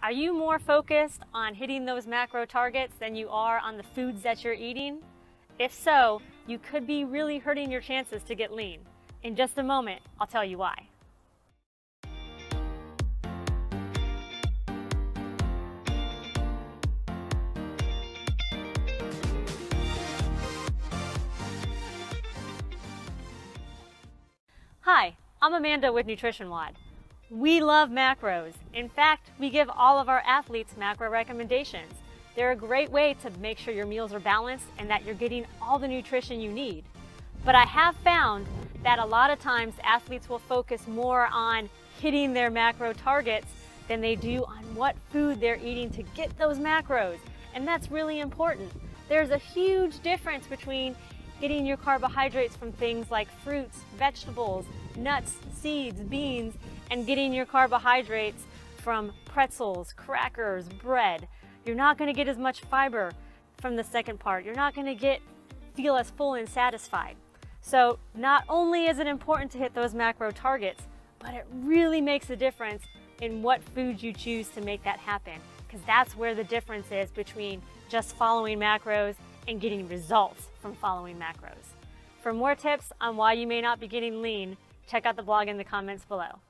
Are you more focused on hitting those macro targets than you are on the foods that you're eating? If so, you could be really hurting your chances to get lean. In just a moment, I'll tell you why. Hi, I'm Amanda with Nutrition WOD. We love macros. In fact, we give all of our athletes macro recommendations. They're a great way to make sure your meals are balanced and that you're getting all the nutrition you need. But I have found that a lot of times athletes will focus more on hitting their macro targets than they do on what food they're eating to get those macros. And that's really important. There's a huge difference between getting your carbohydrates from things like fruits, vegetables, nuts, seeds, beans, and getting your carbohydrates from pretzels, crackers, bread. You're not going to get as much fiber from the second part. You're not going to get feel as full and satisfied. So not only is it important to hit those macro targets, but it really makes a difference in what foods you choose to make that happen because that's where the difference is between just following macros and getting results from following macros. For more tips on why you may not be getting lean, check out the blog in the comments below.